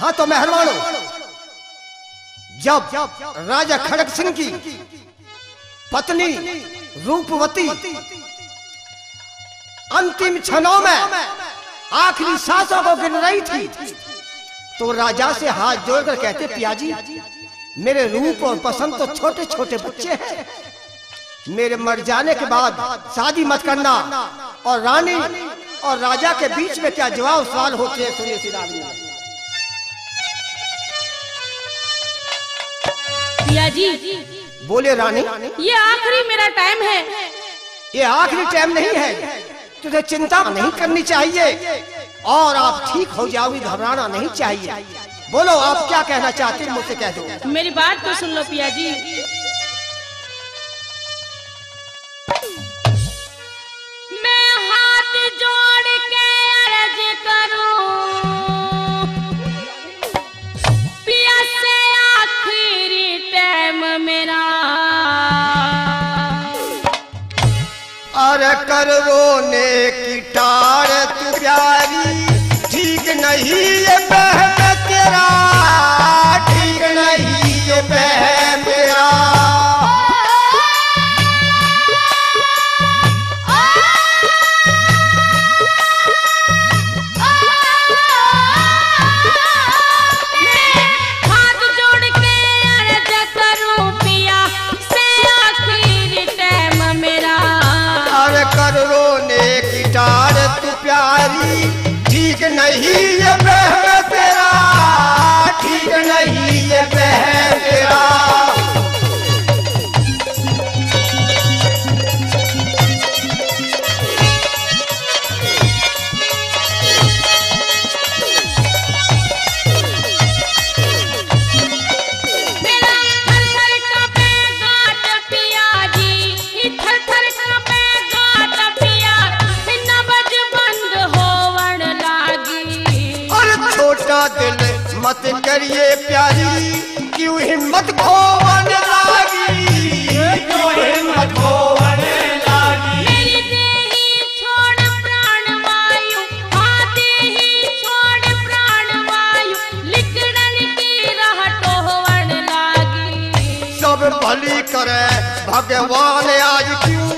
हाँ तो मेहरबानो जब राजा खड़क सिंह की पत्नी रूपवती अंतिम क्षणों में आखिरी सांसों को गिन रही थी तो राजा से हाथ जोड़कर कहते, पियाजी, मेरे रूप और पसंद तो छोटे छोटे बच्चे हैं। मेरे मर जाने के बाद शादी मत करना और रानी और राजा के बीच में क्या जवाब सवाल होते हैं, सुनिए सीधा पिया जी। बोले रानी। ये आखिरी मेरा टाइम है। ये आखिरी टाइम नहीं है। तुझे चिंता नहीं करनी चाहिए। और आप ठीक हो जाओगी घबराना नहीं चाहिए। बोलो आप क्या कहना चाहते हैं मुझसे कह दो। मेरी बात तो सुन लो पिया जी। कर रोने ठीक नहीं ये बहन तेरा ठीक नहीं ये बहन तेरा। मत करिए प्यारी क्यों हिम्मत खोवन लागी? क्यों हिम्मत खोवन लागी? मेरी देही छोड़ प्राण वायु हाँ देही छोड़ प्राण वायु लिकड़न की राह टोहवण लागी। सब भली करे भगवान आज क्यों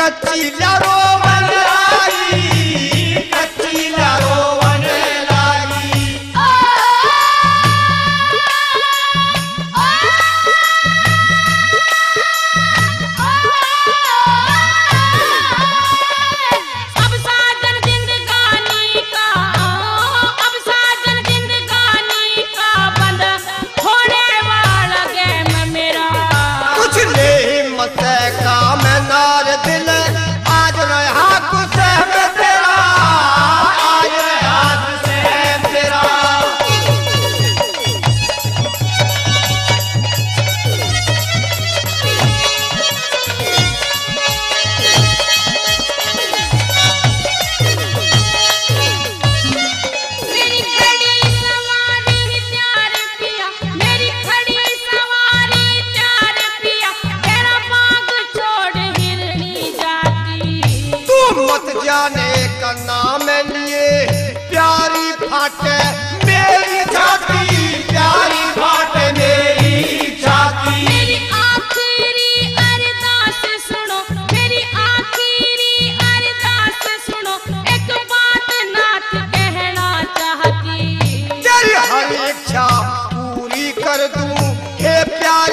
कच्ची रोवन लागी? कच्ची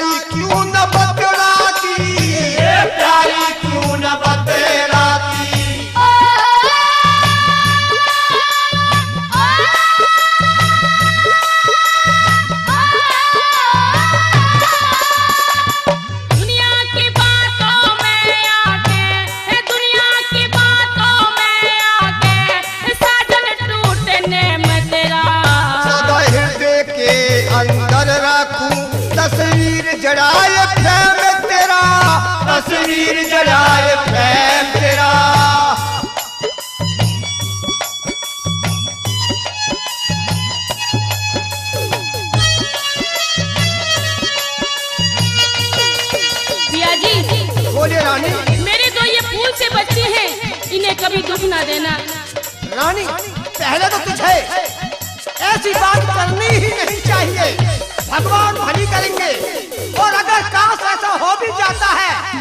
क्यों न बतलाती तीर जलाए प्रेम तेरा। बोले रानी। मेरे तो ये फूल से बच्चे हैं इन्हें कभी दुख ना देना। रानी पहले तो कुछ है ऐसी बात करनी ही नहीं चाहिए। भगवान भली करेंगे और अगर काश ऐसा हो भी जाता है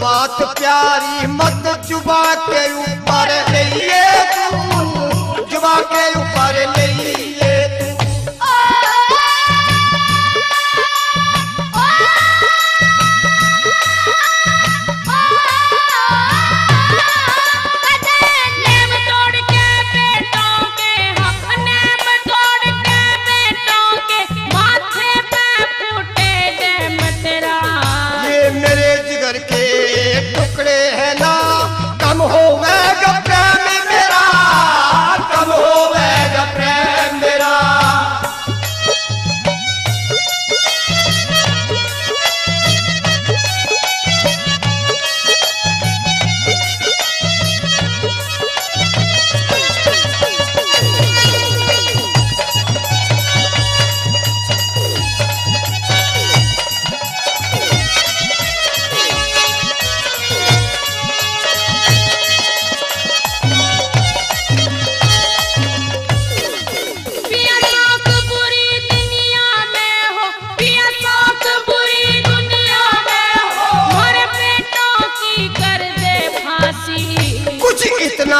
बात प्यारी मत चुबा के ऊपर जुबा के ऊपर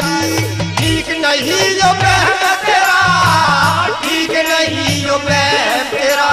प्यारी ठीक नहीं यो प्यार तेरा ठीक नहीं यो प्यार तेरा।